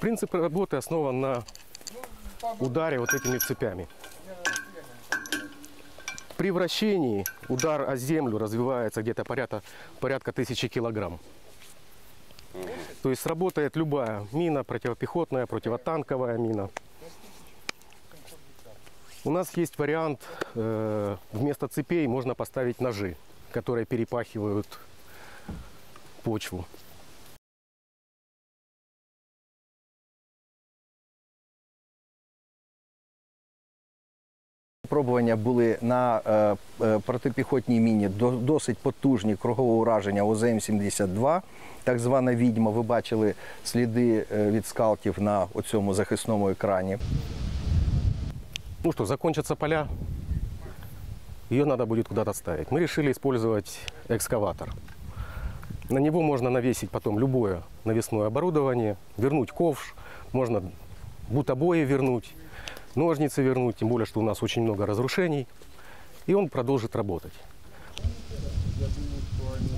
Принцип работы основан на ударе вот этими цепями. При вращении удар о землю развивается где-то порядка, порядка тысячи килограмм. То есть сработает любая мина, противопехотная, противотанковая мина. У нас есть вариант, э, вместо цепей можно поставить ножи, которые перепахивают почву. Пробування були на е, е, протипіхотній міні до- досить потужні кругового ураження ОЗМ-72, так звана відьма. Ви бачили сліди е, від скалтів на цьому захисному екрані. Ну что, закончатся поля, ее надо будет куда-то ставить. Мы решили использовать экскаватор. На него можно навесить потом любое навесное оборудование, вернуть ковш, можно бутобои вернуть, ножницы вернуть, тем более, что у нас очень много разрушений, и он продолжит работать. Я думаю, что они